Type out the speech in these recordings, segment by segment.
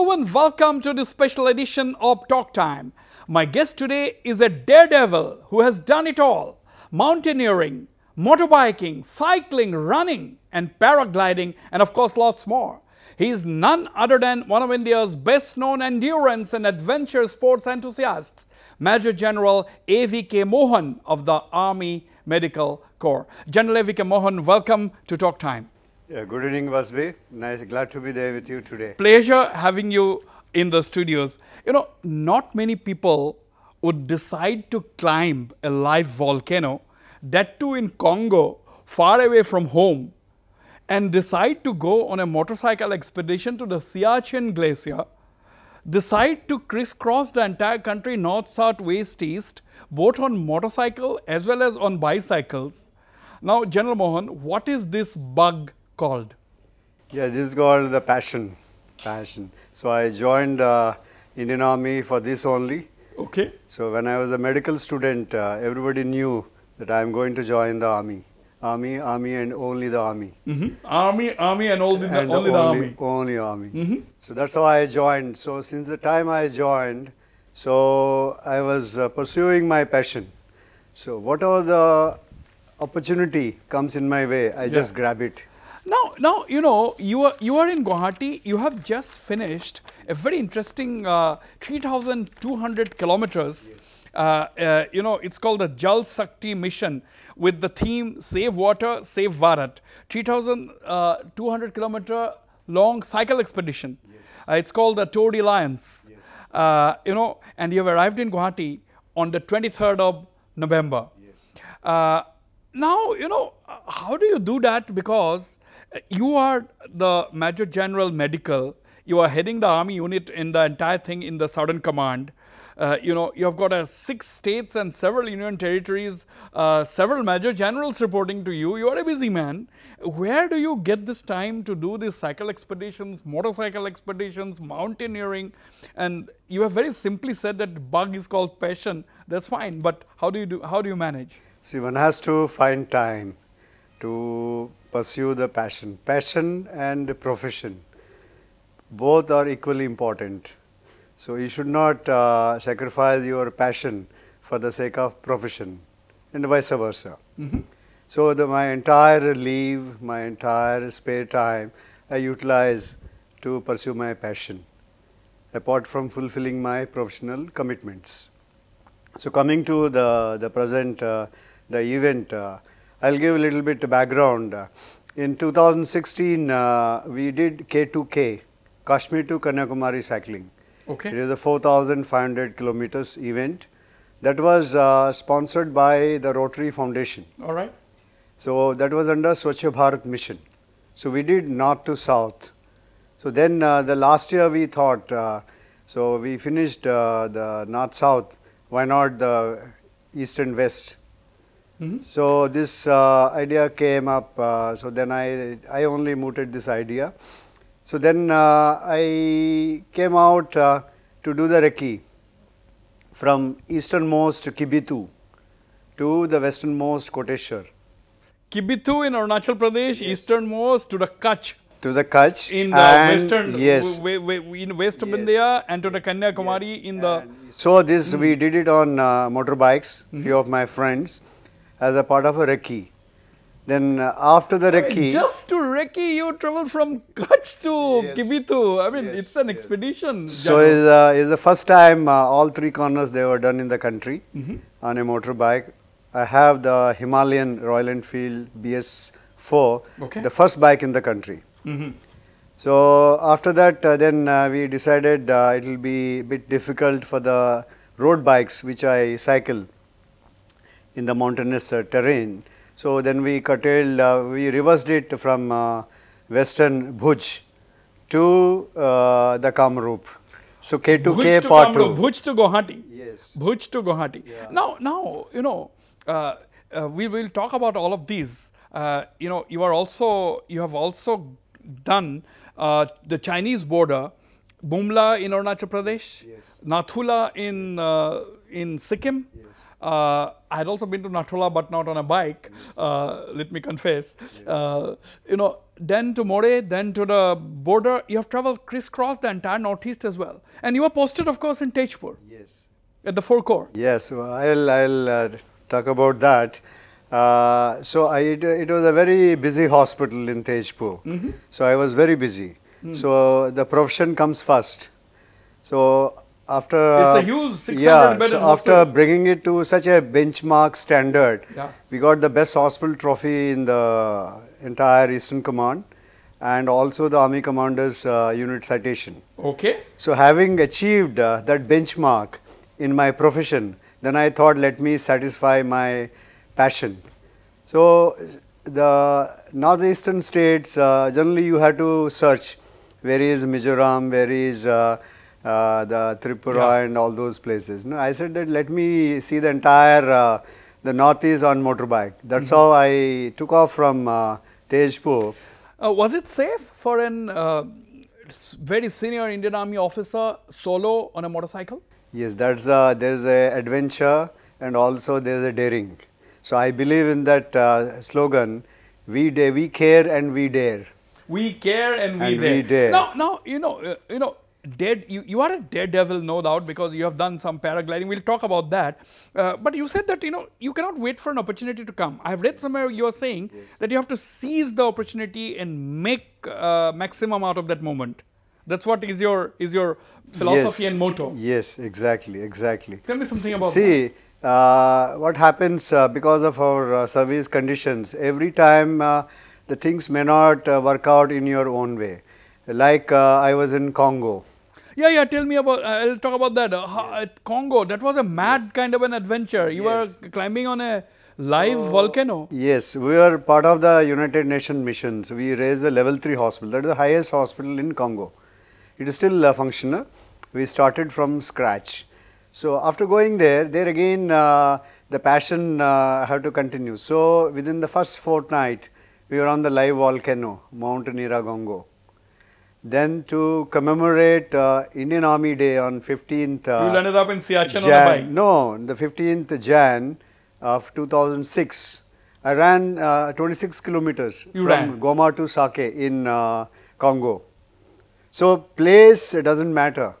Hello and welcome to this special edition of Talk Time. My guest today is a daredevil who has done it all mountaineering, motorbiking, cycling, running, and paragliding, and of course, lots more. He is none other than one of India's best known endurance and adventure sports enthusiasts, Major General A.V.K. Mohan of the Army Medical Corps. General A.V.K. Mohan, welcome to Talk Time. Yeah, good evening, Wasbir. Nice, glad to be there with you today. Pleasure having you in the studios. You know, not many people would decide to climb a live volcano, that too in Congo, far away from home, and decide to go on a motorcycle expedition to the Siachen Glacier, decide to crisscross the entire country north, south, west, east, both on motorcycle as well as on bicycles. Now, General Mohan, what is this bug called? Yeah, this is called the passion. Passion. So I joined uh, Indian Army for this only. Okay. So when I was a medical student, uh, everybody knew that I am going to join the army. Army, army, and only the army. Mhm. Army, army, and all the, And only the army. Only army. So that's how I joined. So since the time I joined, so I was uh, pursuing my passion. So whatever the opportunity comes in my way, I just grab it. Now, now you know you are you are in Guwahati. You have just finished a very interesting uh, 3,200 kilometers. Uh, uh, you know, it's called the Jal Shakti mission with the theme "Save Water, Save Bharat." 3,200 kilometer long cycle expedition. Uh, it's called the Tour de Lions. Uh, you know, and you have arrived in Guwahati on the 23rd of November. Uh, now, you know, uh, how do you do that? Because uh, you are the Major General Medical, you are heading the army unit in the entire thing in the Southern Command. Uh, you know, you have got uh, six states and several union territories, uh, several major generals reporting to you. You are a busy man. Where do you get this time to do these cycle expeditions, motorcycle expeditions, mountaineering? And you have very simply said that bug is called passion. That's fine, but how do you do? How do you manage? See, one has to find time to pursue the passion. Passion and profession, both are equally important. So you should not uh, sacrifice your passion for the sake of profession, and vice versa. So the, my entire leave, my entire spare time, I utilize to pursue my passion, apart from fulfilling my professional commitments. So coming to the the present uh, the event, uh, I'll give a little bit of background. In 2016, uh, we did K2K, Kashmir to Kanyakumari cycling. It Okay. is a 4,500 kilometers event that was uh, sponsored by the Rotary Foundation. All right. So that was under Swachh Bharat mission. So we did north to south. So then uh, the last year we thought, uh, so we finished uh, the north south. Why not the east and west? So this uh, idea came up. Uh, so then I I only mooted this idea. So then uh, I came out uh, to do the recce from easternmost Kibitu to the westernmost Koteshwar. Kibitu in Arunachal Pradesh, easternmost to the Kutch to the Kutch in the western, yes. in west of Yes. India and to the Kanyakumari in the. So this we did it on uh, motorbikes, Mm-hmm. few of my friends, as a part of a recce. Then uh, after the recce, Just to Recce, you travel from Kutch to Yes. Kibitu. I mean, Yes, it's an yes. expedition. so is uh, is the first time uh, all three corners they were done in the country Mm-hmm. on a motorbike. I have the Himalayan Royal Enfield BS4, Okay. the first bike in the country. Mhm. So after that, uh, then uh, we decided uh, it will be a bit difficult for the road bikes which I cycle in the mountainous uh, terrain. So then we curtailed, uh, we reversed it from uh, western Bhuj to uh, the Kamrup. So K2K Bhuj to part Kamrup, 2. Bhuj to Guwahati. Yes. Bhuj to Guwahati. Yeah. Now, now you know, uh, uh, we will talk about all of these. Uh, you know, you are also you have also done uh, the Chinese border, Bumla in Arunachal Pradesh, Yes. Nathula in uh, in Sikkim. Uh, I had also been to Nathula, but not on a bike. Uh, let me confess. Uh, you know, then to Moreh, then to the border. You have traveled crisscross the entire northeast as well. And you were posted, of course, in Tezpur Yes. at the Four Corps. Yes, well, I'll, I'll uh, talk about that. Uh, so I, it, it was a very busy hospital in Tejpur. Mm-hmm. So I was very busy. Hmm. So the profession comes first. So after It's a uh, huge 600 yeah, bedded so hospital. after bringing it to such a benchmark standard, Yeah. we got the best hospital trophy in the entire Eastern Command, and also the Army Commander's uh, Unit Citation. Okay. So having achieved uh, that benchmark in my profession, then I thought let me satisfy my passion. So the northeastern states uh, generally you have to search where is Mizoram, where is uh, uh, the Tripura Yeah. and all those places. No, I said that let me see the entire uh, the northeast on motorbike. That's Mm-hmm. how I took off from uh, Tejpur. Uh, was it safe for an uh, very senior Indian Army officer solo on a motorcycle? Yes, that's a, there's a adventure and also there's a daring. So I believe in that uh, slogan, we dare, we care and we dare. We care and we And dare. we dare. Now, now you know, uh, you know, dead. You, you are a daredevil, no doubt, because you have done some paragliding. We'll talk about that. Uh, but you said that you know you cannot wait for an opportunity to come. I have read somewhere you are saying that you have to seize the opportunity and make uh, maximum out of that moment. That's what is your is your philosophy Yes. and motto. Yes, exactly, exactly. Tell me something about See, uh, what happens uh, because of our uh, service conditions, every time uh, the things may not uh, work out in your own way. Like uh, I was in Congo. Yeah, yeah. Tell me about. Uh, I'll talk about that. Uh, how, Congo, that was a mad kind of an adventure. You Yes. were climbing on a live volcano. Yes, we were part of the United Nations missions. We raised the level 3 hospital. That is the highest hospital in Congo. It is still uh, functional. We started from scratch. So after going there, there again uh, the passion uh, had to continue. So within the first fortnight, we were on the live volcano, Mount Nyiragongo. Then to commemorate uh, Indian Army Day on 15th uh, you landed up in Siachen on a bike. no, the 15th Jan of 2006, I ran uh, 26 kilometers You from ran. Goma to Sake in uh, Congo. So place doesn't matter.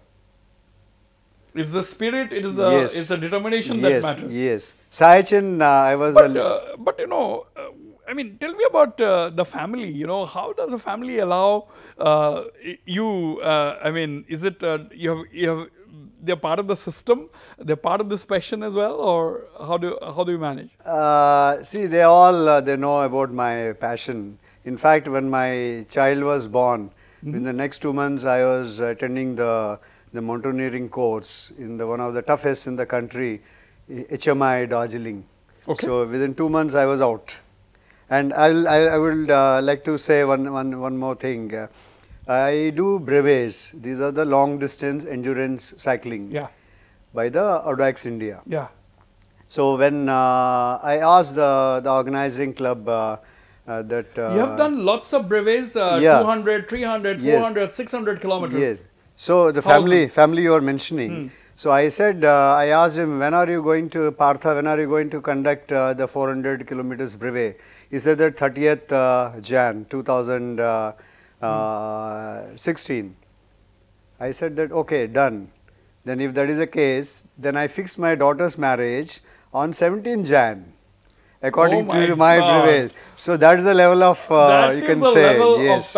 It's the spirit. It is the. Yes. It's the determination yes, that matters. Yes. Siachen, uh, I was But uh, but you know, I mean, tell me about uh, the family. You know, how does a family allow uh, you? Uh, I mean, is it uh, you have you have they're part of the system? They're part of this passion as well, or how do how do you manage? Uh, see, they all uh, they know about my passion. In fact, when my child was born, Mm-hmm. in the next two months, I was attending the the mountaineering course in the one of the toughest in the country, HMI Darjeeling. Okay. So within two months, I was out. And I'll, I, I would uh, like to say one, one, one more thing. Uh, I do brevets. These are the long distance endurance cycling Yeah, by the Audax India. yeah. So when uh, I asked the, the organizing club uh, uh, that uh, you have done lots of brevets, uh, yeah. 200, 300, Yes. 400, 600 kilometers. yes, so the Thousand. family family you are mentioning. So I said uh, I asked him when are you going to Partha? When are you going to conduct uh, the 400 kilometers brevet? He said that 30th uh, Jan 2016. I said that okay done. Then if that is the case, then I fixed my daughter's marriage on 17 Jan. According Oh my to my brevet. So that is the level of uh, you is can the say yes.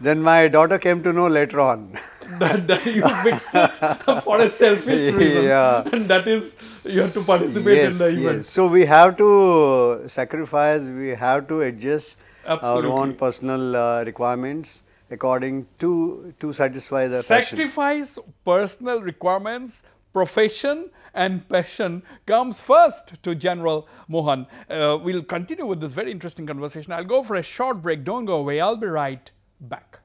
Then my daughter came to know later on. that, that you fixed it for a selfish reason. Yeah. And that is, you have to participate yes, in the event. Yes. So we have to sacrifice, we have to adjust Absolutely. our own personal uh, requirements according to to satisfy the passion. Sacrifice personal requirements, profession, and passion comes first to General Mohan. Uh, we'll continue with this very interesting conversation. I'll go for a short break. Don't go away. I'll be right back.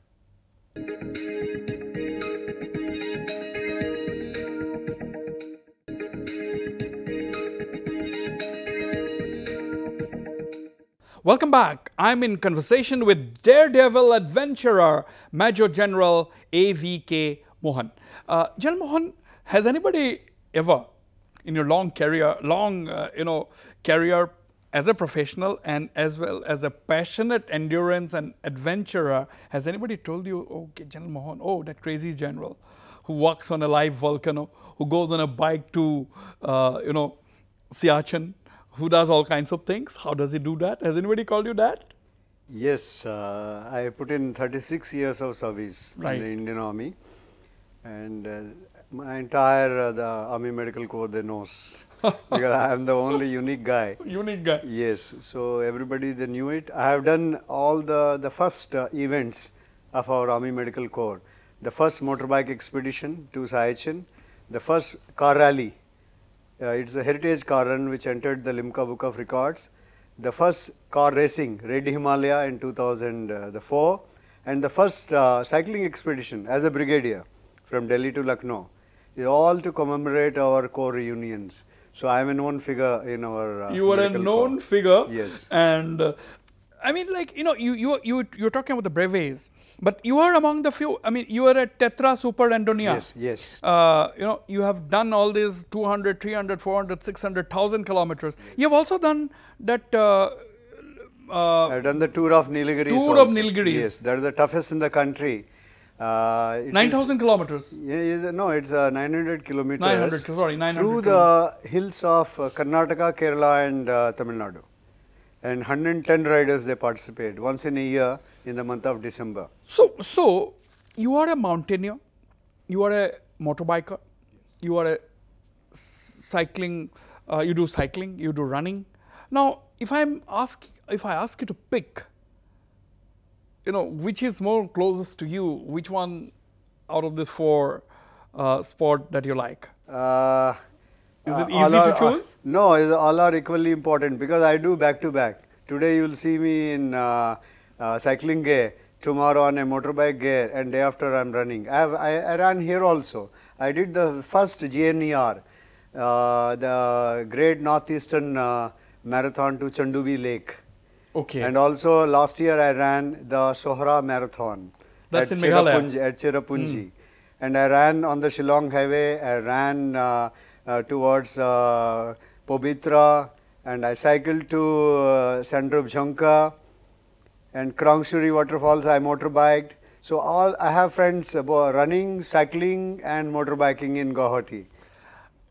Welcome back. I'm in conversation with daredevil adventurer Major General A.V.K. Mohan. Uh, General Mohan, has anybody ever in your long career, long uh, you know career, as a professional and as well as a passionate endurance and adventurer, has anybody told you, okay, General Mohan, oh, that crazy general who walks on a live volcano, who goes on a bike to, uh, you know, Siachen, who does all kinds of things? How does he do that? Has anybody called you that? Yes, uh, I put in 36 years of service Right. in the Indian Army, and uh, my entire uh, the Army Medical Corps they knows because I am the only unique guy. Unique guy. Yes, so everybody they knew it. I have done all the the first uh, events of our Army Medical Corps. The first motorbike expedition to Siachen, the first car rally. Uh, it's a heritage car run which entered the Limca Book of Records. The first car racing, Raid Himalaya in 2004, and the first uh, cycling expedition as a brigadier from Delhi to Lucknow. Is all to commemorate our corps reunions. So I am a known figure in our. Uh, you are a known corps. figure. Yes. And uh, I mean, like you know, you you you you're talking about the brevets, but you are among the few. I mean, you are a tetra super randonneur. Yes, yes. Uh, you know, you have done all these 200, 300, 400, 600, 1000 kilometers. You have also done that. Uh, uh, I've done the tour of Nilgiris. Tour of also. Nilgiris. Yes, that is the toughest in the country. Uh, 9000 kilometers. Yeah, no, it's uh, 900 kilometers. 900, sorry, 900 Through the hills of uh, Karnataka, Kerala, and uh, Tamil Nadu. And 110 riders they participate once in a year in the month of December. So, so you are a mountaineer, you are a motorbiker, you are a cycling, uh, you do cycling, you do running. Now, if I'm ask, if I ask you to pick, you know, which is more closest to you, which one out of these four uh, sport that you like? Uh, Is it uh, all easy to are- choose? no, all are equally important because I do back to back. Today you will see me in uh, uh, cycling gear, tomorrow on a motorbike gear, and day after I'm running. I, have, I, I ran here also. I did the first GNER, uh, the Great Northeastern uh, Marathon to Chandubi Lake. Okay. And also last year I ran the Sohra Marathon That's at in Meghalaya. Cherrapunji, at Cherrapunji. And I ran on the Shillong Highway, I ran uh, uh, towards uh, Pobitra and I cycled to uh, Sandrup Jhanka and Krangshuri waterfalls I motorbiked. So all I have friends about running, cycling and motorbiking in Guwahati.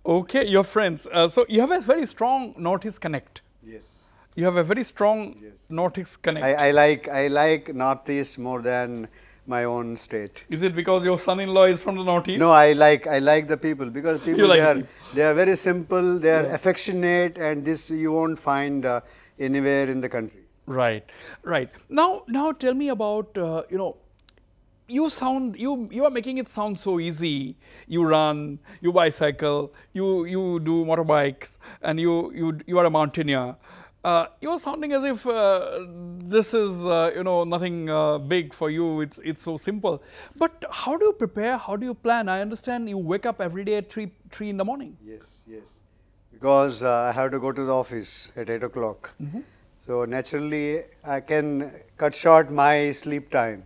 okay, your friends. Uh, so you have a very strong Northeast connect. Yes. You have a very strong Yes. Northeast connect. I, I like I like Northeast more than my own state. Is it because your son-in-law is from the Northeast? No, I like I like the people because people like they are people. they are very simple, they are Yeah. affectionate, and this you won't find uh, anywhere in the country. Right, right. Now, now tell me about uh, you know, you sound you you are making it sound so easy. You run, you bicycle, you you do motorbikes, and you you you are a mountaineer. Uh, you are sounding as if uh, this is uh, you know nothing uh, big for you. It's it's so simple. But how do you prepare? How do you plan? I understand you wake up every day at three three in the morning. Yes, yes. Because uh, I have to go to the office at eight o'clock, Mm-hmm. so naturally I can cut short my sleep time.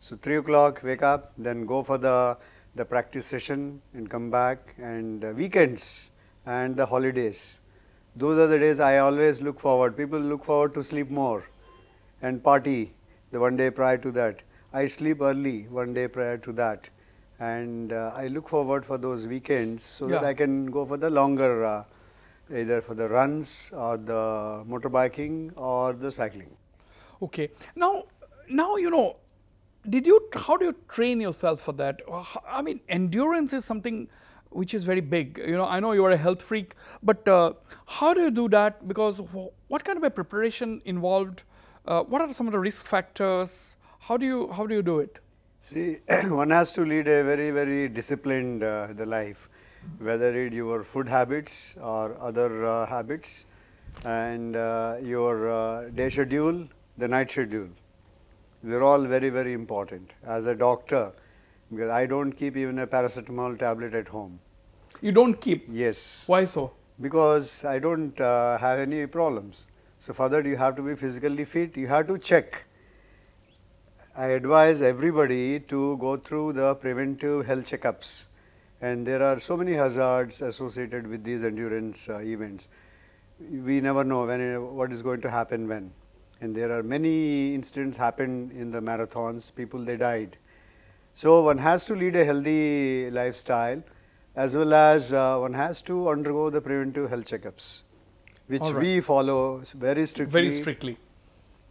So three o'clock, wake up, then go for the the practice session and come back. And uh, weekends and the holidays, those are the days I always look forward. People look forward to sleep more and party the one day prior to that. I sleep early one day prior to that. And uh, I look forward for those weekends so that I can go for the longer, uh, either for the runs or the motorbiking or the cycling. Okay. Now, now you know, did you? How do you train yourself for that? I mean, endurance is something which is very big. You know, I know you are a health freak, but uh, how do you do that? Because wh- what kind of a preparation involved? Uh, what are some of the risk factors? How do you how do you do it? See, one has to lead a very, very disciplined uh, the life, whether it your food habits or other uh, habits, and uh, your uh, day schedule, the night schedule. They're all very, very important. As a doctor, because I don't keep even a paracetamol tablet at home. You don't keep. Yes, Why so? because I don't uh, have any problems. So for that you have to be physically fit, you have to check. I advise everybody to go through the preventive health checkups and there are so many hazards associated with these endurance uh, events. we never know when what is going to happen when. And there are many incidents happened in the marathons, people they died. So one has to lead a healthy lifestyle as well as uh, one has to undergo the preventive health checkups, which right. we follow very strictly. Very strictly.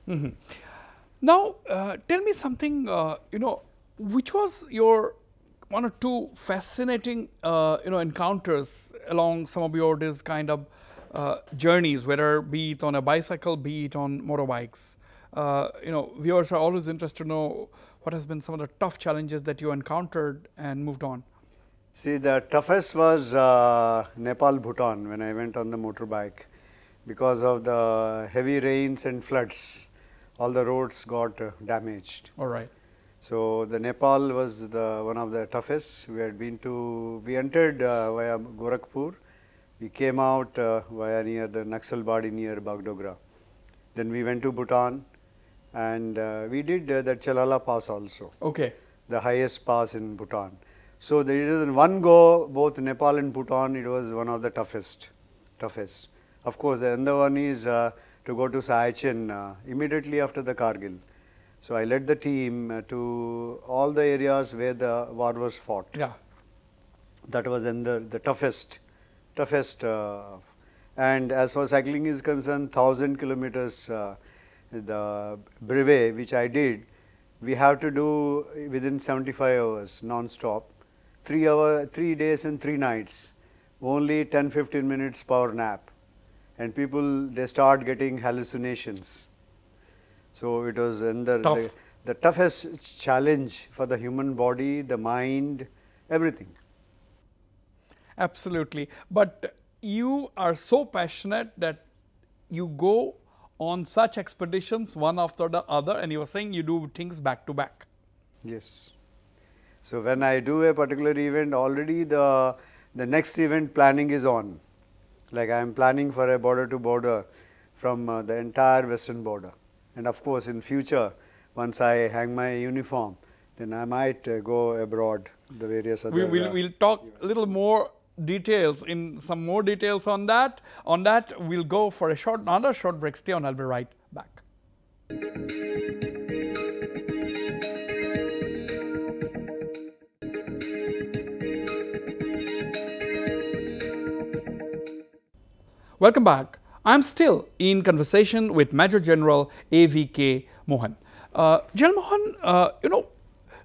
Mhm. Now, uh, tell me something, uh, you know, which was your one or two fascinating, uh, you know, encounters along some of your this kind of uh, journeys, whether be it on a bicycle, be it on motorbikes. Uh, you know, viewers are always interested to know what has been some of the tough challenges that you encountered and moved on. See, the toughest was uh, Nepal, Bhutan when I went on the motorbike because of the heavy rains and floods. All the roads got uh, damaged. All right. So the Nepal was the one of the toughest. We had been to, we entered uh, via Gorakhpur. We came out uh, via near the Naxalbari near Bagdogra. Then we went to Bhutan and uh, we did uh, the Chele La Pass also Okay. the highest pass in Bhutan. So there is in one go, both Nepal and Bhutan, it was one of the toughest, toughest. Of course, the other one is uh, to go to Siachen uh, immediately after the Kargil. So I led the team uh, to all the areas where the war was fought. Yeah. That was in the, the toughest, toughest. Uh, and as far as cycling is concerned, thousand kilometers, uh, the brevet which I did, we have to do within 75 hours non-stop, three hour, three days and three nights, only 10-15 minutes power nap, and people they start getting hallucinations. So it was Tough. the the toughest challenge for the human body, the mind, everything. Absolutely. But you are so passionate that you go on such expeditions one after the other, and you were saying you do things back to back. Yes. So when I do a particular event, already the the next event planning is on. Like I am planning for a border to border from uh, the entire western border, and of course in future, once I hang my uniform, then I might uh, go abroad. The various other. We will uh, we'll talk a little more details in some more details on that. On that, we'll go for a short another short break. Stay on. I'll be right back. Welcome back. I'm still in conversation with Major General A.V.K. Mohan. Uh, General Mohan, uh, you know,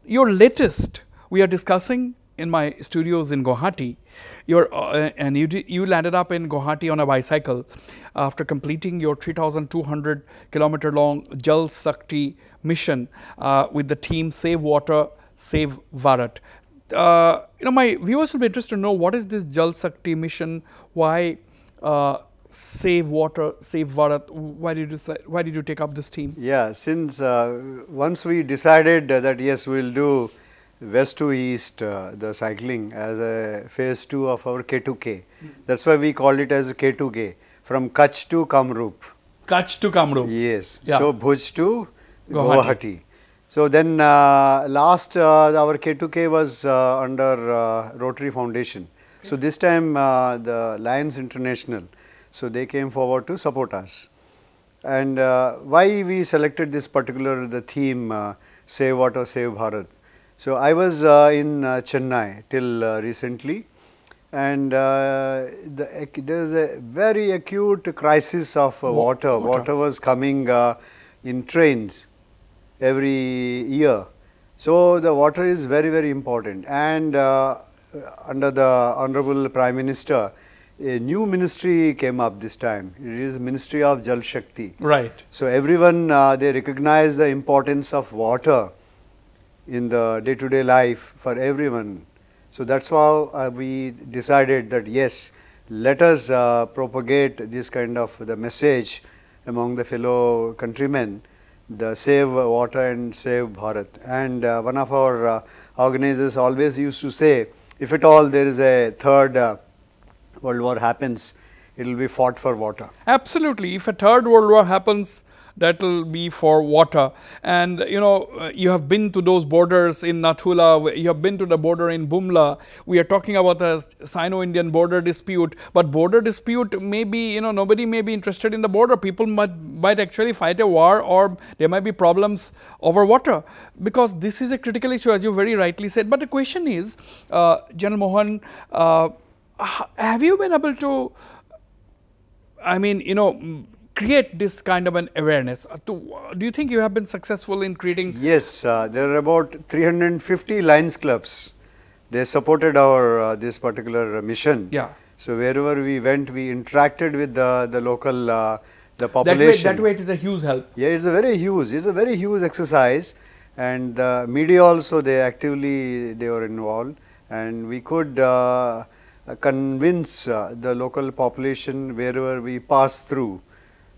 your latest we are discussing in my studios in Guwahati. Your uh, and you did, you landed up in Guwahati on a bicycle after completing your 3,200 kilometer long Jal Shakti mission uh, with the team Save Water, Save Bharat. Uh, you know, my viewers will be interested to know what is this Jal Shakti mission? Why uh, Save Water, Save Bharat? Why did you decide, why did you take up this team? Yeah, since uh, once we decided uh, that yes, we'll do west to east uh, the cycling as a phase two of our K2K. That's why we call it as K2K from Kutch to Kamrup. Kutch to Kamrup. Yes. Yeah. So Bhuj to Guwahati. Guwahati. So then uh, last uh, our K2K was uh, under uh, Rotary Foundation. So this time uh, the Lions International, so they came forward to support us. And uh, why we selected this particular the theme uh, Save Water, Save Bharat. So I was uh, in uh, Chennai till uh, recently, and uh, the, there was a very acute crisis of uh, water. water. Water was coming uh, in trains every year. So the water is very very important, and uh, under the honorable Prime Minister, a new ministry came up this time. It is Ministry of Jal Shakti. Right. So everyone uh, they recognize the importance of water in the day-to-day life for everyone. So that's why uh, we decided that yes, let us uh, propagate this kind of the message among the fellow countrymen, the save water and save Bharat. And uh, one of our uh, organizers always used to say, if at all there is a third uh, world war happens, it will be fought for water. Absolutely. If a third world war happens, that will be for water. And you know, uh, you have been to those borders in Nathula, you have been to the border in Bumla. We are talking about the Sino-Indian border dispute, but border dispute may be, you know, nobody may be interested in the border. People might, might actually fight a war or there might be problems over water because this is a critical issue as you very rightly said. But the question is, uh, General Mohan, uh, have you been able to, I mean, you know, create this kind of an awareness? Uh, do you think you have been successful in creating? Yes, uh, there are about 350 Lions clubs. They supported our uh, this particular mission. Yeah. So wherever we went, we interacted with the the local uh, the population. That way, that way, it is a huge help. Yeah, it's a very huge. It's a very huge exercise, and the media also they actively they were involved, and we could. Uh, convince uh, the local population wherever we pass through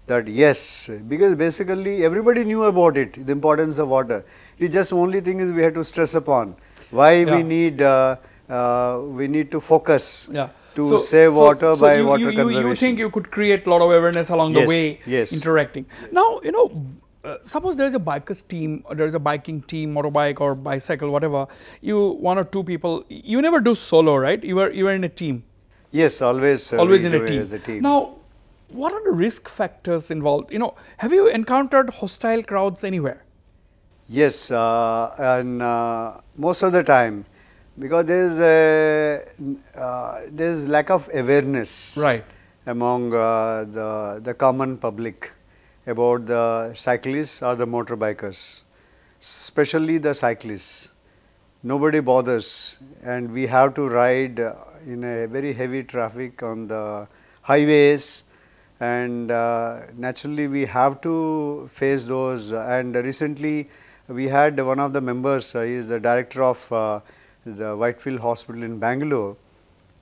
that yes, because basically everybody knew about it, the importance of water. The just only thing is we have to stress upon why yeah. we need uh, uh, we need to focus yeah. to so, save water so by you, water you, conservation. You think you could create a lot of awareness along yes, the way, yes. interacting. Now you know. Uh, suppose there is a bikers team, there is a biking team, motorbike or bicycle, whatever. You one or two people. You never do solo, right? You are you are in a team. Yes, always. Uh, always in a team. a team. Now, what are the risk factors involved? You know, have you encountered hostile crowds anywhere? Yes, uh, and uh, most of the time, because there is a uh, there is lack of awareness right. among uh, the the common public about the cyclists or the motorbikers, especially the cyclists. Nobody bothers, and we have to ride uh, in a very heavy traffic on the highways and uh, naturally we have to face those and recently we had one of the members uh, he is the director of uh, the Whitefield Hospital in Bangalore.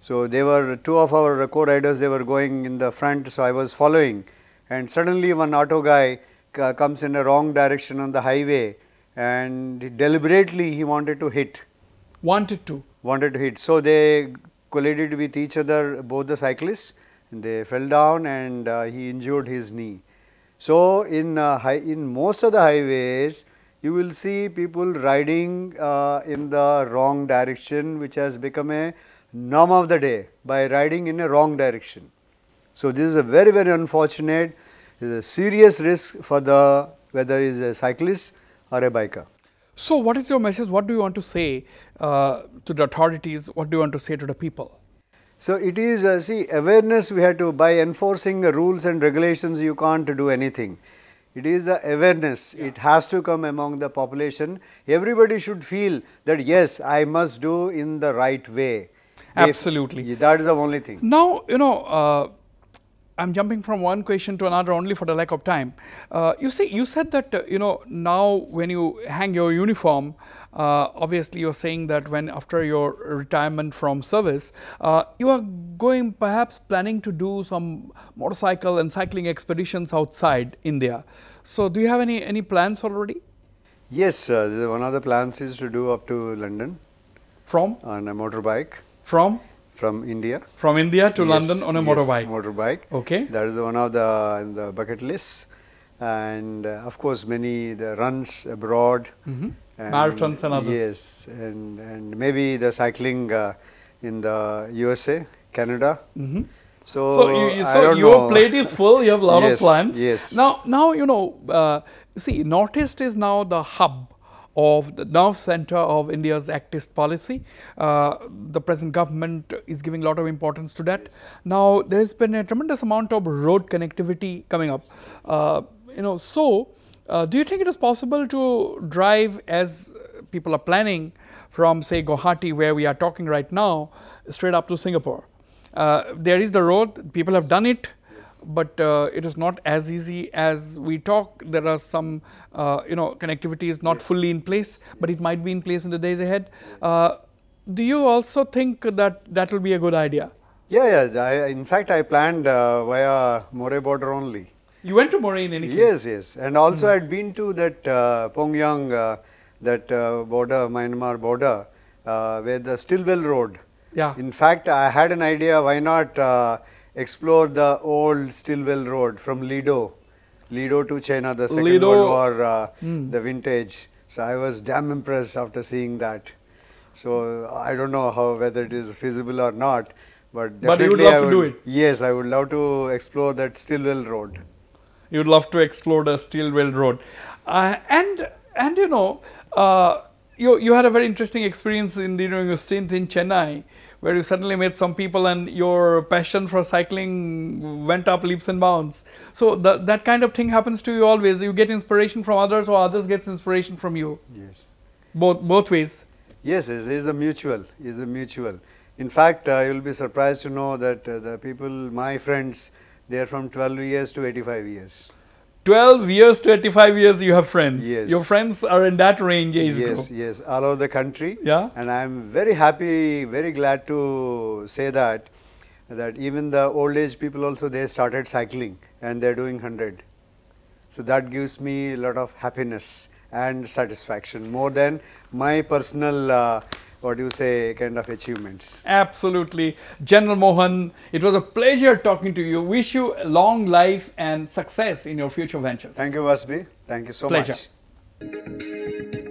So they were two of our co-riders they were going in the front so I was following and suddenly one auto guy comes in a wrong direction on the highway and deliberately he wanted to hit. Wanted to? Wanted to hit. So they collided with each other both the cyclists they fell down and uh, he injured his knee. So, in, uh, in most of the highways, you will see people riding uh, in the wrong direction which has become a norm of the day by riding in a wrong direction. So, this is a very very unfortunate, is a serious risk for the whether is a cyclist or a biker. So, what is your message? What do you want to say uh, to the authorities? What do you want to say to the people? So, it is uh, see awareness we have to by enforcing the rules and regulations you can't do anything. It is a awareness, yeah. it has to come among the population. Everybody should feel that yes, I must do in the right way. Absolutely. If, that is the only thing. Now, you know, uh, I'm jumping from one question to another only for the lack of time. Uh, you see, you said that, uh, you know, now when you hang your uniform, uh, obviously you're saying that when after your retirement from service, uh, you are going perhaps planning to do some motorcycle and cycling expeditions outside India. So do you have any, any plans already? Yes, uh, one of the plans is to do up to London. From? On a motorbike. From? From India. From India to yes, London on a yes, motorbike. Motorbike. Okay. That is one of the, the bucket lists, And uh, of course, many the runs abroad. Mm -hmm. and Marathons and others. Yes, and, and maybe the cycling uh, in the USA, Canada. Mm -hmm. So, so, you, so your know. plate is full. You have a lot yes, of plans. Yes. Now, now you know. Uh, see, Northeast is now the hub of the nerve center of India's Act East policy. Uh, the present government is giving a lot of importance to that. Now, there has been a tremendous amount of road connectivity coming up. Uh, you know, so uh, do you think it is possible to drive as people are planning from say Guwahati where we are talking right now straight up to Singapore? Uh, there is the road, people have done it, but uh, it is not as easy as we talk. There are some, uh, you know, connectivity is not yes. fully in place, but it might be in place in the days ahead. Uh, do you also think that that will be a good idea? Yeah, yeah. I, in fact, I planned uh, via Moreh border only. You went to Moreh in any case? Yes, yes. And also, mm -hmm. I had been to that uh, Pongyang, uh, that border, Myanmar border, where the Stilwell Road. Yeah. In fact, I had an idea. Why not? Explore the old Stilwell Road from Ledo Ledo to China, the Second Ledo- World War, uh, Hmm. the vintage. So I was damn impressed after seeing that. So I don't know how whether it is feasible or not, but But you would definitely love I to do it. Yes, I would love to explore that Stilwell Road. You'd love to explore the Stilwell Road, uh, and and you know, uh, you you had a very interesting experience in the, during your stint in Chennai, where you suddenly met some people, and your passion for cycling went up leaps and bounds. So the, that kind of thing happens to you always. You get inspiration from others, or others get inspiration from you. Yes. Both both ways. Yes, it is a mutual. Is a mutual. In fact, uh, you will be surprised to know that uh, the people, my friends, they are from 12 years to 85 years. 12 years to 85 years you have friends. Yes. Your friends are in that range age yes, group. yes, all over the country. Yeah. And I am very happy, very glad to say that that even the old age people also they started cycling and they are doing 100. So that gives me a lot of happiness and satisfaction more than my personal uh, what do you say kind of achievements. Absolutely. General Mohan, it was a pleasure talking to you. Wish you a long life and success in your future ventures. Thank you, Wasbir. Thank you so Pleasure. much.